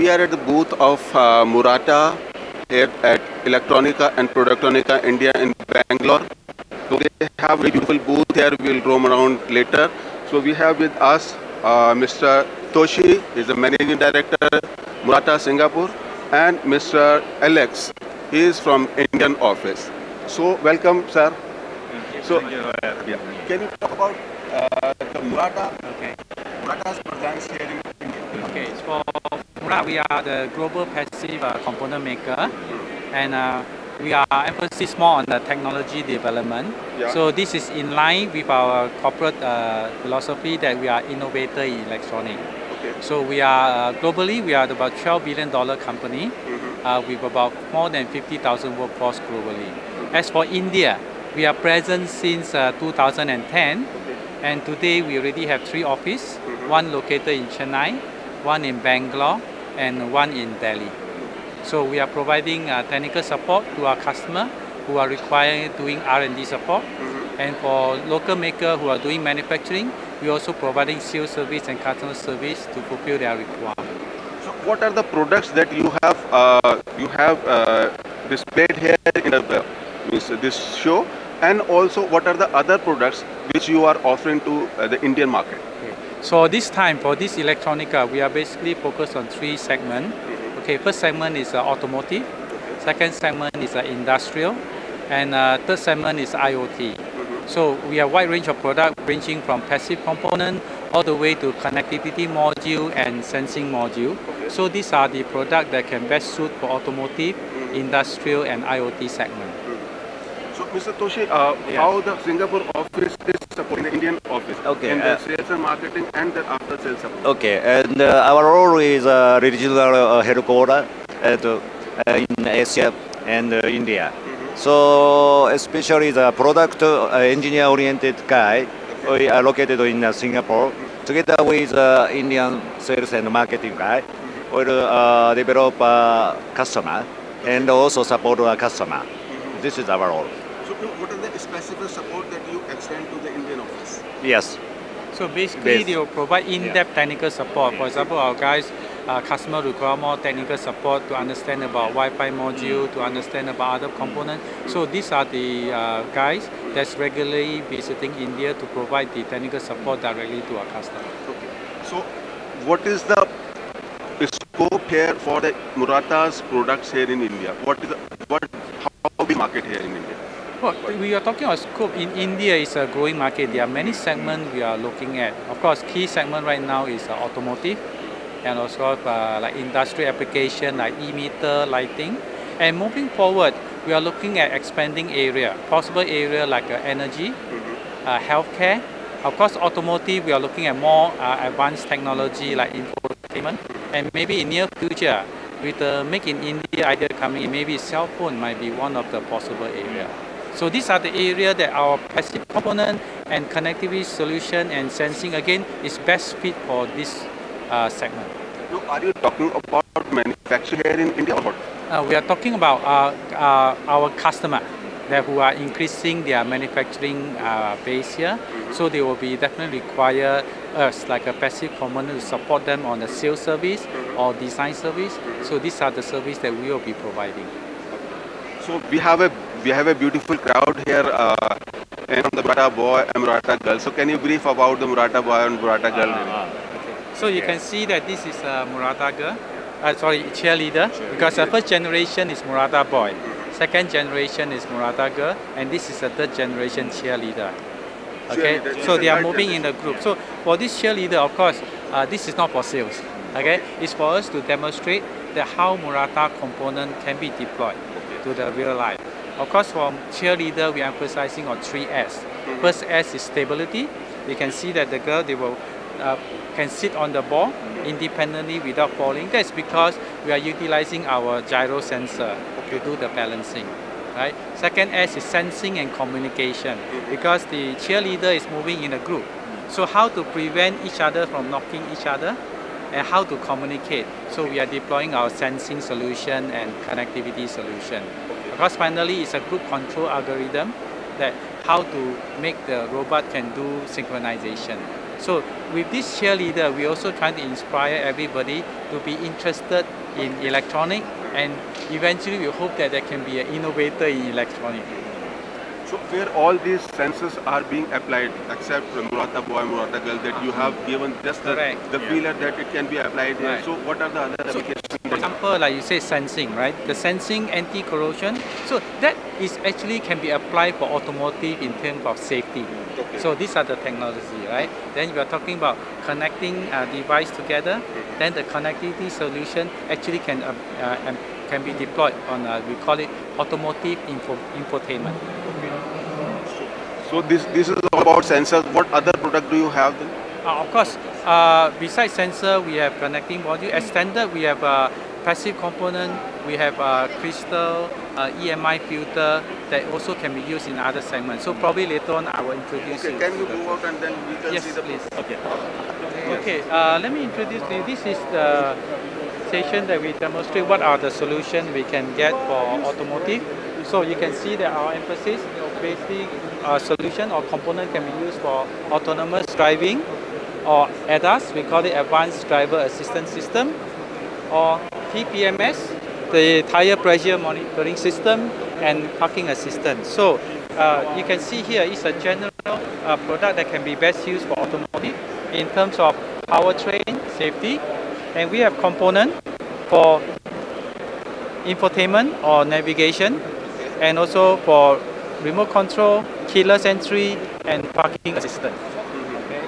we are at the booth of uh, Murata here at Electronica and Productronica India in Bangalore. So they have a beautiful booth here. We'll roam around later. So we have with us uh, Mr. Toshi, he's the managing director, Murata Singapore, and Mr. Alex, he is from Indian office. So welcome, sir. So, yeah. Can you talk about uh, the Murata, Okay. Murata's presence here in India? Okay. So Murat, we are the global passive uh, component maker, and uh, we are emphasis more on the technology development. Yeah. So this is in line with our corporate uh, philosophy that we are innovator in electronics. Okay. So we are uh, globally we are about 12 billion dollar company Mhm. uh, with about more than 50,000 workforce globally. As for India, we are present since uh, 2010, and today we already have three offices, Mhm. one located in Chennai, one in Bangalore, and one in Delhi. So we are providing uh, technical support to our customer who are requiring doing R&D support, Mhm. and for local maker who are doing manufacturing, we also providing sales service and customer service to fulfill their requirement. So what are the products that you have uh, you have uh, displayed here in the, uh, this show, and also what are the other products which you are offering to uh, the Indian market? Okay. So this time for this electronica, we are basically focused on three segments. Okay, first segment is uh, automotive, second segment is uh, industrial, and uh, third segment is IoT. So we have wide range of product ranging from passive component all the way to connectivity module and sensing module. So these are the product that can best suit for automotive, industrial, and IoT segment. Mr. Toshi, uh, Yeah. how the Singapore office is supporting the Indian office Okay, in the uh, sales and marketing and the after sales support? Okay, and uh, our role is uh, regional uh, headquarter at, uh, in Asia and uh, India. So especially the product uh, engineer-oriented guy, we are located in uh, Singapore. Together with uh, Indian sales and marketing guy, will uh, develop uh, customer and also support our customer. This is our role. So, what are the specific support that you extend to the Indian office? Yes. So basically, Base. they will provide in-depth technical support. For example, our guys, uh, customer require more technical support to understand about Wi-Fi module, to understand about other components. So these are the uh, guys that's regularly visiting India to provide the technical support directly to our customer. Okay. So, what is the scope here for the Murata's products here in India? What is the, what how we market here in India? Well, we are talking about scope. In India, it's a growing market. There are many segments we are looking at. Of course, key segment right now is uh, automotive, and also uh, like industrial application like e-meter, lighting. And moving forward, we are looking at expanding area, possible area like uh, energy, uh, healthcare. Of course, automotive, we are looking at more uh, advanced technology like infotainment. And maybe in near future, with the Make in India idea coming in, maybe cell phone might be one of the possible area. So these are the area that our passive component and connectivity solution and sensing again is best fit for this uh, segment. So, are you talking about manufacturing here in India or what? Uh, we are talking about uh, uh, our customer that who are increasing their manufacturing uh, base here. So they will be definitely require us like a passive component to support them on the sales service or design service. So these are the service that we will be providing. So we have a we have a beautiful crowd here, uh, and the Murata boy and Murata girl. So can you brief about the Murata boy and Murata girl? So you can see that this is a Murata girl, uh, sorry, cheerleader, because the first generation is Murata boy, second generation is Murata girl, and this is a third generation cheerleader. Okay, Cheerleader, so they are moving in the group. So for this cheerleader, of course, uh, this is not for sales. Okay, it's for us to demonstrate that how Murata component can be deployed to the real life. Of course, for cheerleader, we are emphasizing on three S. Mm-hmm. First S is stability. You can see that the girl they will uh, can sit on the ball mm-hmm. independently without falling. That's because we are utilizing our gyro sensor to do the balancing. Right. Second S is sensing and communication mm-hmm. because the cheerleader is moving in a group. So how to prevent each other from knocking each other and how to communicate. So we are deploying our sensing solution and connectivity solution. Because finally it's a group control algorithm that how to make the robot can do synchronization. So with this cheerleader, we also trying to inspire everybody to be interested in electronic and eventually we hope that there can be an innovator in electronic. So where all these sensors are being applied, except Murata boy, Murata girl, that you have given just the, Correct. the feeler that it can be applied here. Right. So what are the other applications? For example, like you say sensing, right? The sensing anti-collision. So that is actually can be applied for automotive in terms of safety. Okay. So these are the technology, right? Then we are talking about connecting uh, device together. Then the connectivity solution actually can uh, uh, can be deployed on uh, we call it automotive info, infotainment. So this this is about sensors. What other product do you have then? Uh, of course, uh, besides sensor, we have connecting module. As standard, we have a passive component. We have a crystal uh, EMI filter that also can be used in other segments. So probably later on, I will introduce Okay, you. can you to go out and then we can Yes, see the please. Okay. Okay, uh, let me introduce you. This is the station that we demonstrate what are the solutions we can get for automotive. So you can see that our emphasis, basic uh, solution or component can be used for autonomous driving or ADAS, we call it Advanced Driver Assistance System, or TPMS, the tire pressure monitoring system and parking assistance. So uh, you can see here is a general uh, product that can be best used for automotive in terms of powertrain safety, and we have component for infotainment or navigation, and also for remote control, keyless entry, and parking assistance. Okay.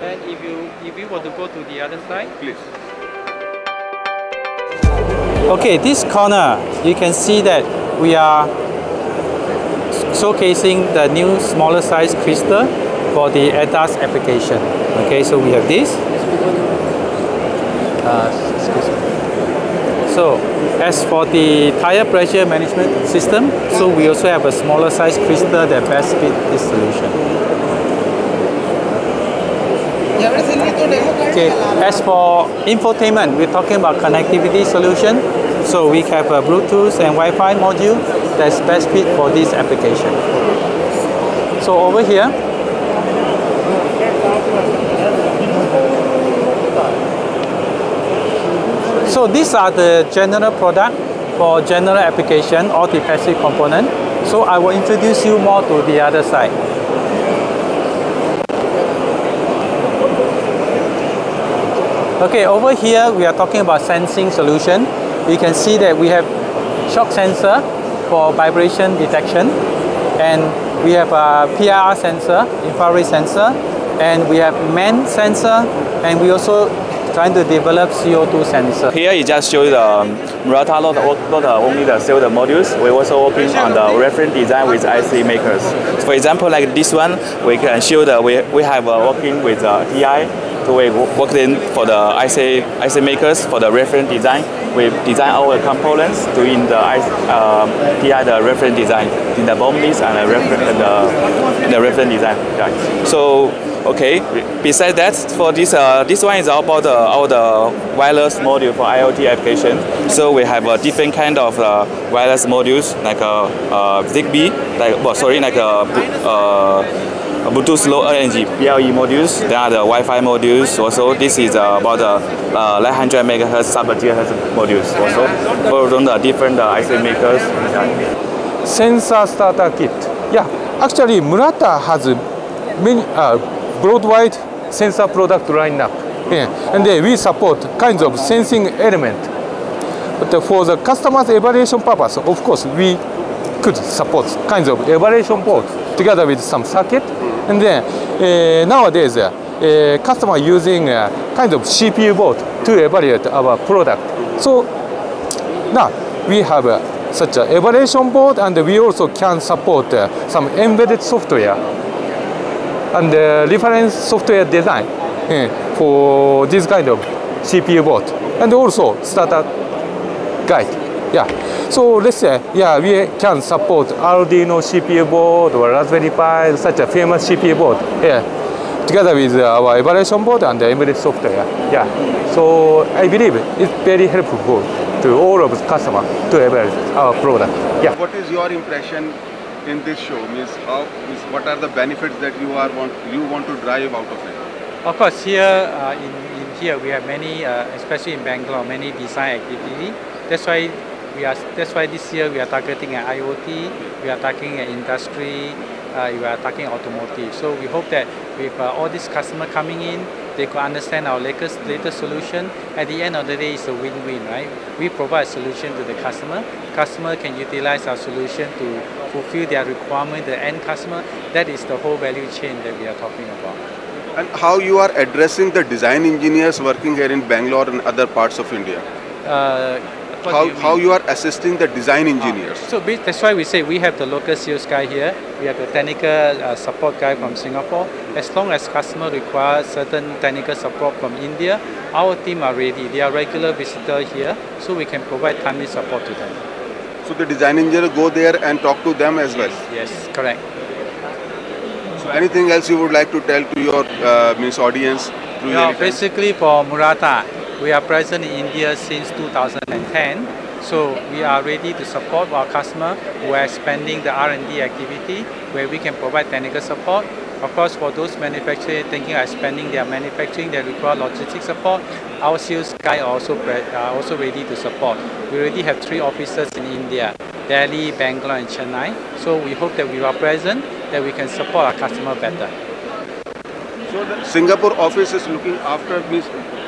Then if you if you want to go to the other side, Please. Okay, this corner, you can see that we are showcasing the new smaller size crystal for the ADAS application. Okay, so we have this. Uh, excuse me. So, as for the tire pressure management system, so we also have a smaller size crystal that best fit this solution. Okay, as for infotainment, we're talking about connectivity solution. So we have a Bluetooth and Wi-Fi module that's best fit for this application. So over here, so these are the general product for general application, or the passive component. So I will introduce you more to the other side. Okay, over here we are talking about sensing solution. We can see that we have shock sensor for vibration detection and we have a PIR sensor, infrared sensor, and we have MEMS sensor and we also trying to develop CO2 sensor. Here it just shows the um, Murata not, not only the the modules, we're also working on the reference design with IC makers. For example, like this one, we can show that we, we have uh, working with uh, TI, so we worked in for the IC, IC makers for the reference design. We design our components doing the um, TI the reference design in the BOM list and the reference the, the reference design. So Okay. Besides that, for this, uh, this one is about uh, the wireless module for IoT application. So we have a different kind of uh, wireless modules like uh, uh, Zigbee, like well, sorry, like uh, uh, Bluetooth Low Energy BLE modules. There are the Wi-Fi modules. Also, this is uh, about the uh, 900 megahertz sub-gigahertz modules. Also, for the different uh, IC makers. Sensor starter kit. Yeah, actually Murata has many uh, broad-wide sensor product lineup. Yeah, and then we support kinds of sensing element. But for the customer's evaluation purpose, of course, we could support kinds of evaluation board together with some circuit. And then uh, nowadays, uh, uh, customer using uh, kind of CPU board to evaluate our product. So now we have uh, such an evaluation board and we also can support uh, some embedded software and uh, reference software design eh, for this kind of CPU board and also startup guide. Yeah. So let's say, yeah, we can support Arduino CPU board or Raspberry Pi, such a famous CPU board. Yeah. Together with our evaluation board and the embedded software. Yeah. So I believe it's very helpful to all of the customer to evaluate our product. Yeah. What is your impression in this show? Means how? Means what are the benefits that you are want you want to drive out of it? Of course, here uh, in, in here we have many, uh, especially in Bangalore, many design activity. That's why we are. That's why this year we are targeting at IoT. We are targeting at industry. Uh, we are targeting automotive. So we hope that with uh, all these customers coming in, they could understand our latest latest solution. At the end of the day, it's a win-win, right? We provide a solution to the customer. Customer can utilize our solution to fulfill their requirement. The end customer. That is the whole value chain that we are talking about. And how you are addressing the design engineers working here in Bangalore and other parts of India? Uh, How, you how you are assisting the design engineers? So ba- that's why we say we have the local sales guy here. We have the technical uh, support guy from Singapore. As long as customer requires certain technical support from India, our team are ready. They are regular visitor here, so we can provide timely support to them. The design engineer go there and talk to them as well. Yes, correct. So anything else you would like to tell to your uh, means audience? Now, basically for Murata, we are present in India since 2010. So we are ready to support our customer who are expanding the R&D activity where we can provide technical support. Of course, for those manufacturers thinking of expanding their manufacturing they require logistics support, our sales guy are also, are also ready to support. We already have three offices in India, Delhi, Bangalore and Chennai. So we hope that we are present, that we can support our customer better. So the Singapore office is looking after means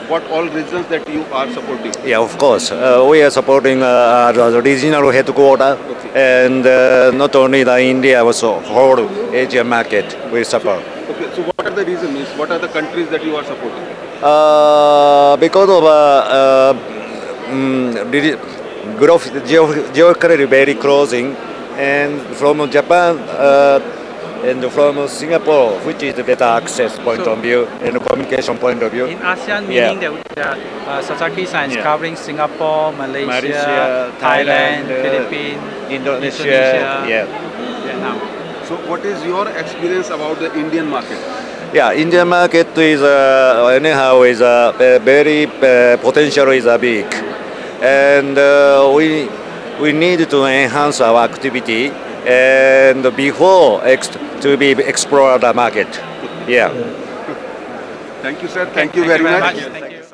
what all regions that you are supporting. Yeah, of course. Uh, we are supporting uh, the regional headquarters and uh, not only the India, also whole Asia market we support. Okay, so what are the reasons? What are the countries that you are supporting? Uh, because of uh, uh, mm, growth, geo- geographically very closing, and from Japan uh, and from Singapore, which is the better access point So- of view and communication point of view. In ASEAN, Yeah. meaning that uh, Sasaki San is Yeah. covering Singapore, Malaysia, Malaysia, Thailand, Thailand, uh, Philippines, Indonesia, Indonesia. yeah. Vietnam. So what is your experience about the Indian market? Yeah, Indian market is uh, anyhow is uh, very uh, potential is uh, big, and uh, we we need to enhance our activity and before ex- to be explore the market. Yeah. Thank you, sir. Thank you very much. Thank you.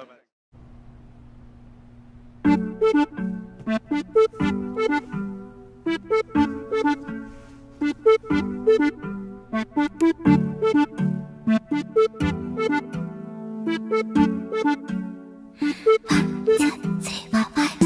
One, two, three, four, five.